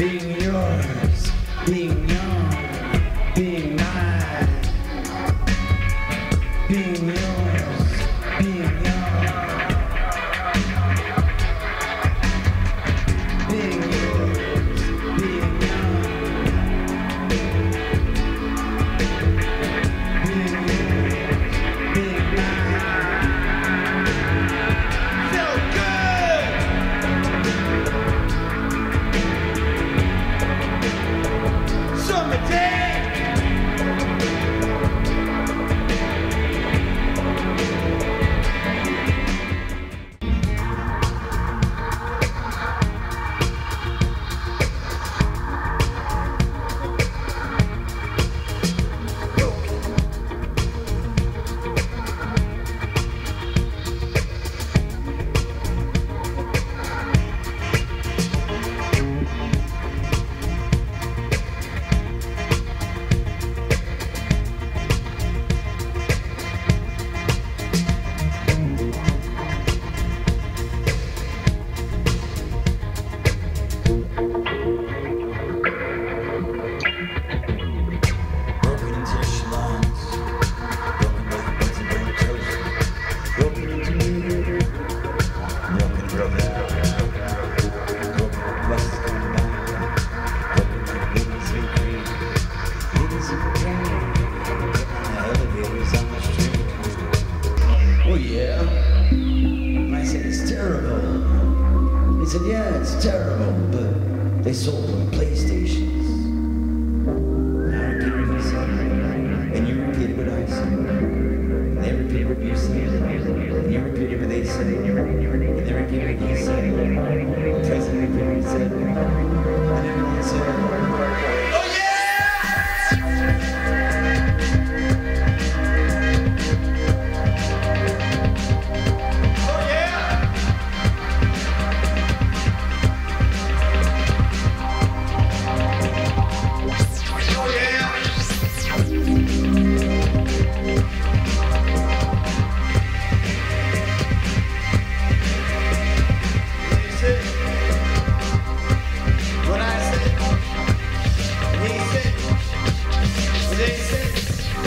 being yours, being young, being mine, being yours. It's terrible, but they sold them PlayStations. And repeated and you repeated what I said. And they repeated what you said, and you repeated what they said.